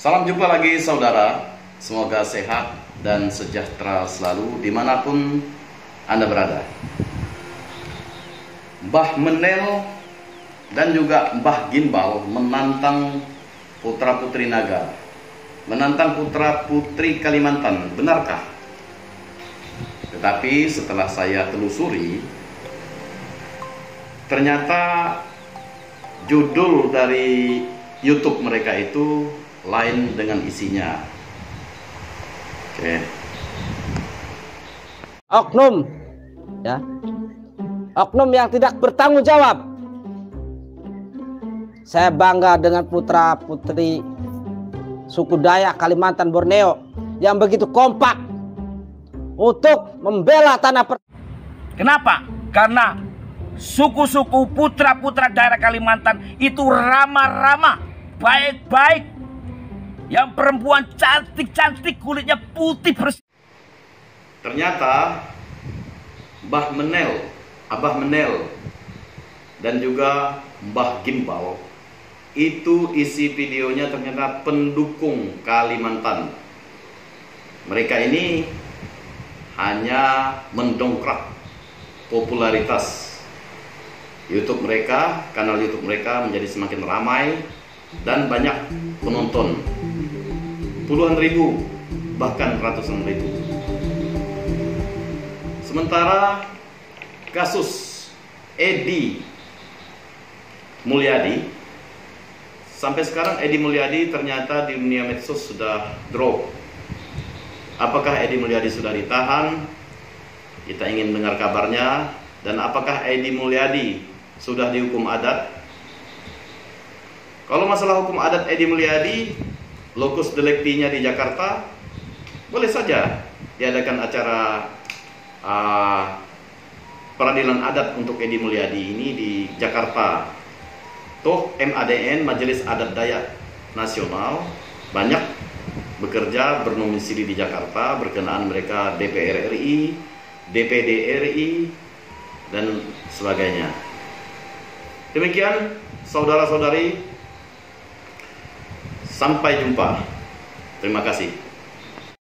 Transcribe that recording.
Salam jumpa lagi saudara, semoga sehat dan sejahtera selalu di mana pun Anda berada. Mbah Menel dan juga Mbah Gimbal menantang putra putri naga, menantang putra putri Kalimantan, benarkah? Tetapi setelah saya telusuri, ternyata judul dari YouTube mereka itu lain dengan isinya. Oke. Oknum, ya, oknum yang tidak bertanggung jawab. Saya bangga dengan putra putri suku Dayak Kalimantan Borneo yang begitu kompak untuk membela tanah per Kenapa? Karena suku-suku putra-putra daerah Kalimantan itu ramah-ramah, baik-baik. Yang perempuan cantik-cantik, kulitnya putih bersih. Ternyata Mbah Menel, Abah Menel dan juga Mbah Gimbal itu isi videonya ternyata pendukung Kalimantan. Mereka ini hanya mendongkrak popularitas YouTube mereka, kanal YouTube mereka menjadi semakin ramai dan banyak penonton. Puluhan ribu, bahkan ratusan ribu. Sementara kasus Edi Mulyadi sampai sekarang Edi Mulyadi ternyata di dunia medsos sudah drop. Apakah Edi Mulyadi sudah ditahan? Kita ingin dengar kabarnya dan apakah Edi Mulyadi sudah dihukum adat? Kalau masalah hukum adat Edi Mulyadi, lokus deliktinya di Jakarta, boleh saja diadakan acara uh, peradilan adat untuk Edi Mulyadi ini di Jakarta. Toh MADN Majelis Adat Dayak Nasional banyak bekerja bernomisili di Jakarta berkenaan mereka DPR RI, DPD RI dan sebagainya. Demikian saudara-saudari sampai jumpa. Terima kasih.